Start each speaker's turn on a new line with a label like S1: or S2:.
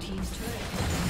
S1: Team's turret